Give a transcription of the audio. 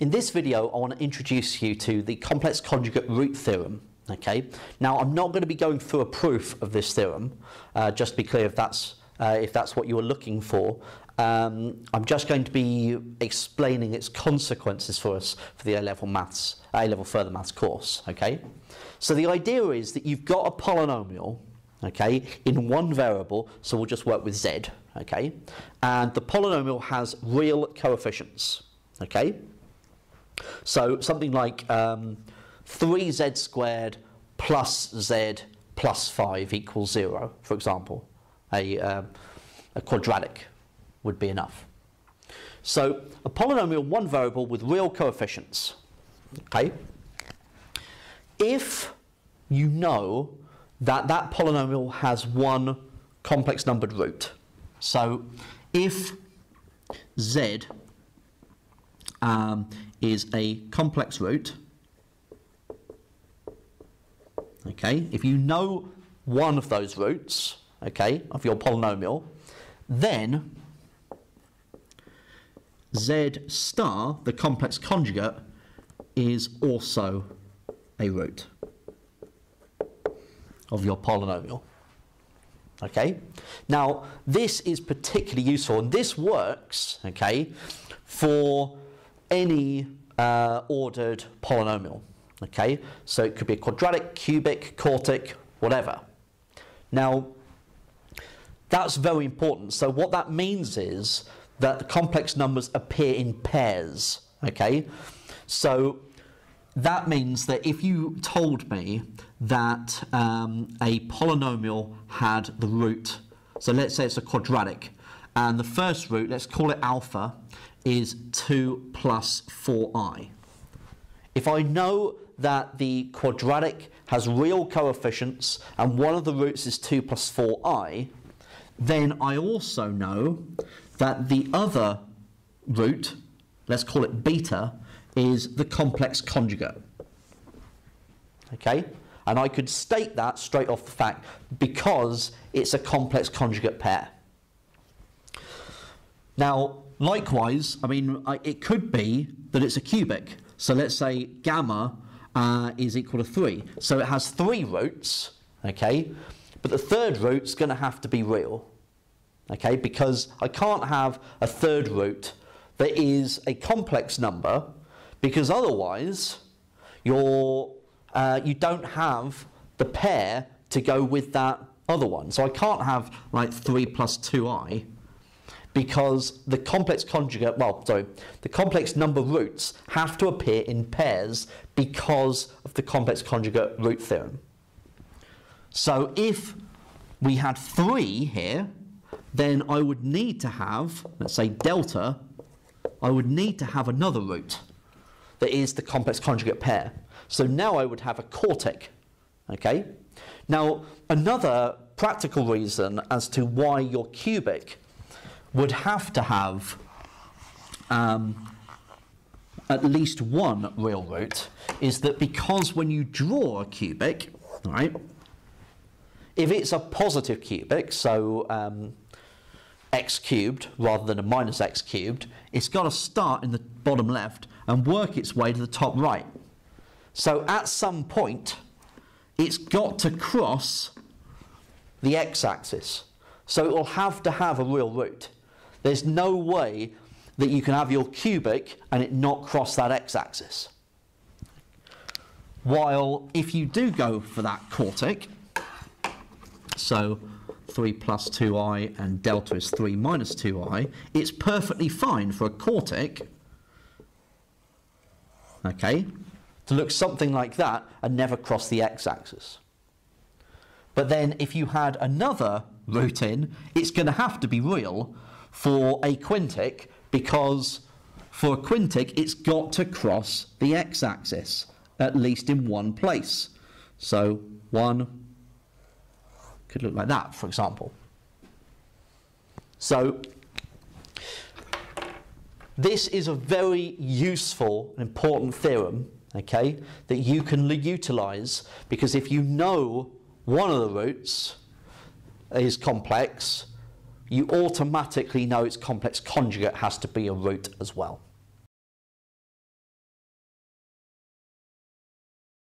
In this video, I want to introduce you to the complex conjugate root theorem. Okay. Now, I'm not going to be going through a proof of this theorem, uh, just to be clear if that's uh, if that's what you were looking for. Um, I'm just going to be explaining its consequences for us for the A-level maths, A-level further maths course. Okay. So the idea is that you've got a polynomial, okay, in one variable. So we'll just work with z. Okay, and the polynomial has real coefficients. Okay. So something like um, 3z squared plus z plus 5 equals 0, for example. A, uh, a quadratic would be enough. So a polynomial, one variable with real coefficients. Okay. If you know that that polynomial has one complex numbered root, so if z um, is a complex root. Okay, if you know one of those roots, okay, of your polynomial, then z star, the complex conjugate, is also a root of your polynomial. Okay, now this is particularly useful, and this works, okay, for any uh, ordered polynomial. Okay, so it could be a quadratic, cubic, quartic, whatever. Now, that's very important. So what that means is that the complex numbers appear in pairs. Okay, so that means that if you told me that um, a polynomial had the root, so let's say it's a quadratic, and the first root, let's call it alpha, is 2 plus 4i. If I know that the quadratic has real coefficients and one of the roots is 2 plus 4i, then I also know that the other root, let's call it beta, is the complex conjugate. Okay? And I could state that straight off the fact because it's a complex conjugate pair. Now, Likewise, I mean, it could be that it's a cubic. So let's say gamma uh, is equal to 3. So it has three roots, okay? But the third root's going to have to be real, okay? Because I can't have a third root that is a complex number because otherwise you're, uh, you don't have the pair to go with that other one. So I can't have like 3 plus 2i because the complex conjugate, well, sorry, the complex number roots have to appear in pairs because of the complex conjugate root theorem. So if we had three here, then I would need to have, let's say delta, I would need to have another root that is the complex conjugate pair. So now I would have a quartic, okay? Now, another practical reason as to why your cubic would have to have um, at least one real root is that because when you draw a cubic, right, if it's a positive cubic, so um, x cubed rather than a minus x cubed, it's got to start in the bottom left and work its way to the top right. So at some point, it's got to cross the x-axis. So it will have to have a real root. There's no way that you can have your cubic and it not cross that x-axis. While if you do go for that quartic, so 3 plus 2i and delta is 3 minus 2i, it's perfectly fine for a quartic, okay, to look something like that and never cross the x-axis. But then if you had another root in, it's going to have to be real for a quintic because for a quintic it's got to cross the x-axis at least in one place. So one could look like that, for example. So this is a very useful and important theorem, okay, that you can utilize because if you know one of the roots is complex, you automatically know its complex conjugate has to be a root as well.